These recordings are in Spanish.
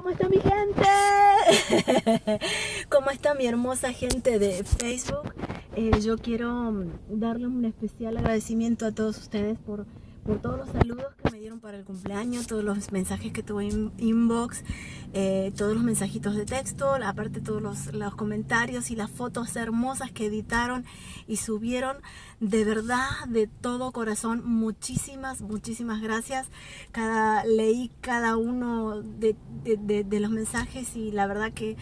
¿Cómo está mi gente? ¿Cómo está mi hermosa gente de Facebook? Eh, yo quiero darle un especial agradecimiento a todos ustedes por todos los saludos que me dieron para el cumpleaños, todos los mensajes que tuve en inbox, eh, todos los mensajitos de texto, aparte todos los, los, comentarios y las fotos hermosas que editaron y subieron. De verdad, de todo corazón, muchísimas, muchísimas gracias. Cada, leí cada uno de, de los mensajes y la verdad que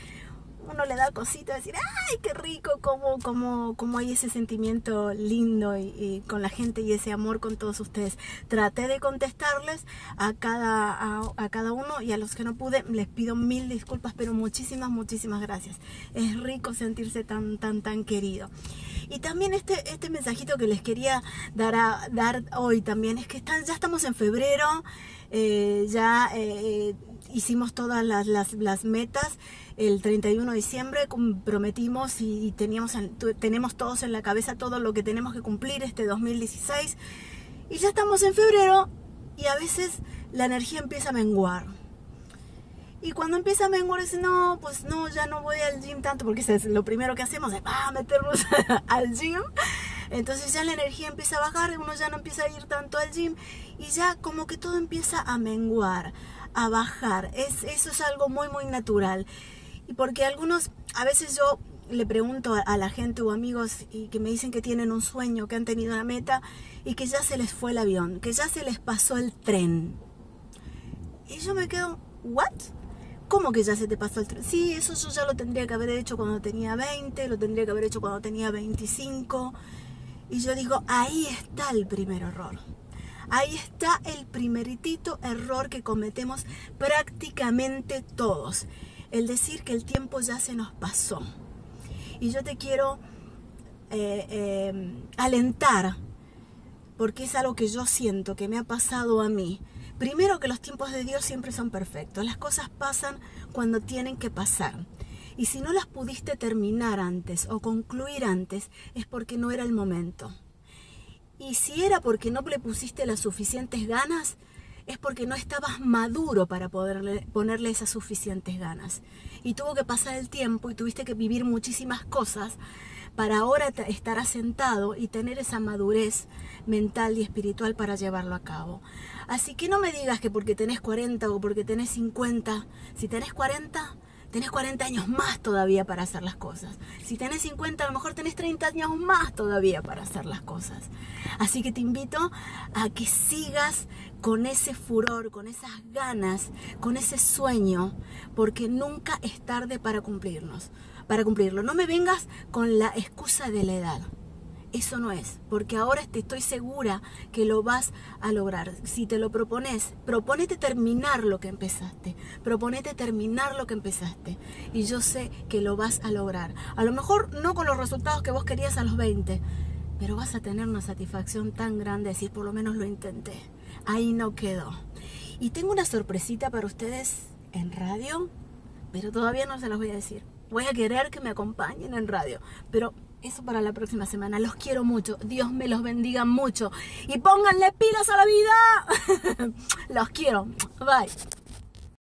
uno le da cosita decir, ay, qué rico, cómo, cómo, cómo hay ese sentimiento lindo y, con la gente y ese amor con todos ustedes. Traté de contestarles a cada, a, cada uno y a los que no pude les pido mil disculpas, pero muchísimas, muchísimas gracias. Es rico sentirse tan, tan, tan querido. Y también este, este mensajito que les quería dar, a, dar hoy también es que están, ya estamos en febrero, eh, ya eh, hicimos todas las, las, las metas el 31 de diciembre prometimos y teníamos, tenemos todos en la cabeza todo lo que tenemos que cumplir este 2016 y ya estamos en febrero y a veces la energía empieza a menguar. Y cuando empieza a menguar dice, no, pues no, ya no voy al gym tanto, porque es lo primero que hacemos es ah, meternos al gym. Entonces ya la energía empieza a bajar, uno ya no empieza a ir tanto al gym y ya como que todo empieza a menguar, a bajar. Es, eso es algo muy, muy natural. Y porque algunos, a veces yo le pregunto a, la gente o amigos y que me dicen que tienen un sueño, que han tenido una meta y que ya se les fue el avión, que ya se les pasó el tren. Y yo me quedo, ¿what? ¿Cómo que ya se te pasó el tren? Sí, eso yo ya lo tendría que haber hecho cuando tenía 20, lo tendría que haber hecho cuando tenía 25. Y yo digo, ahí está el primer error. Ahí está el primeritito error que cometemos prácticamente todos el decir que el tiempo ya se nos pasó. Y yo te quiero eh, eh, alentar, porque es algo que yo siento, que me ha pasado a mí. Primero que los tiempos de Dios siempre son perfectos, las cosas pasan cuando tienen que pasar. Y si no las pudiste terminar antes o concluir antes, es porque no era el momento. Y si era porque no le pusiste las suficientes ganas, es porque no estabas maduro para poderle, ponerle esas suficientes ganas. Y tuvo que pasar el tiempo y tuviste que vivir muchísimas cosas para ahora estar asentado y tener esa madurez mental y espiritual para llevarlo a cabo. Así que no me digas que porque tenés 40 o porque tenés 50, si tenés 40, tenés 40 años más todavía para hacer las cosas. Si tenés 50, a lo mejor tenés 30 años más todavía para hacer las cosas. Así que te invito a que sigas con ese furor, con esas ganas, con ese sueño, porque nunca es tarde para cumplirnos, para cumplirlo. No me vengas con la excusa de la edad. Eso no es, porque ahora te estoy segura que lo vas a lograr. Si te lo propones, proponete terminar lo que empezaste. Proponete terminar lo que empezaste. Y yo sé que lo vas a lograr. A lo mejor no con los resultados que vos querías a los 20, pero vas a tener una satisfacción tan grande decir, por lo menos lo intenté. Ahí no quedó. Y tengo una sorpresita para ustedes en radio, pero todavía no se los voy a decir. Voy a querer que me acompañen en radio, pero eso para la próxima semana. Los quiero mucho. Dios me los bendiga mucho. Y pónganle pilas a la vida. los quiero. Bye.